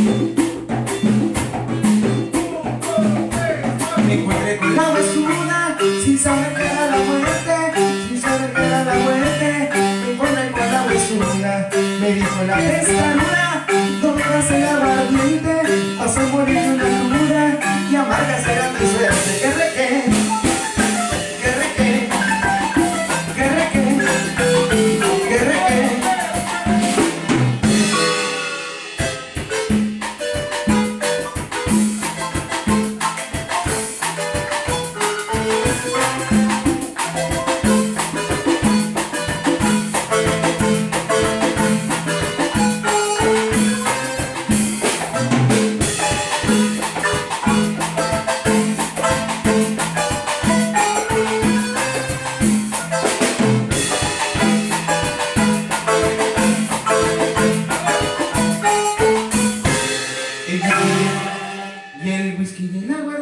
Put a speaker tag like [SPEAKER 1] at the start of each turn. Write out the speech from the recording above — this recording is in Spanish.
[SPEAKER 1] Me encontré con la huesuda sin saber que era la muerte, sin saber que era la muerte. Me encontré con la huesuda, me dijo la testaruda, Y el whisky de agua